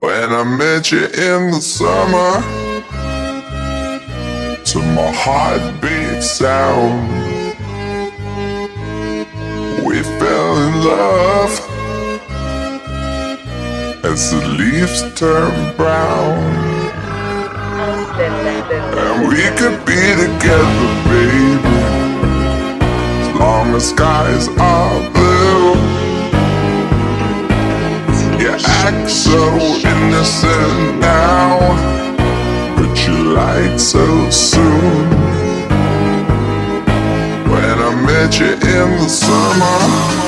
When I met you in the summer, to my heartbeat sound, we fell in love as the leaves turn brown. And we could be together, baby, as long as skies are blue. You act so innocent now, but you lied so soon. When I met you in the summer.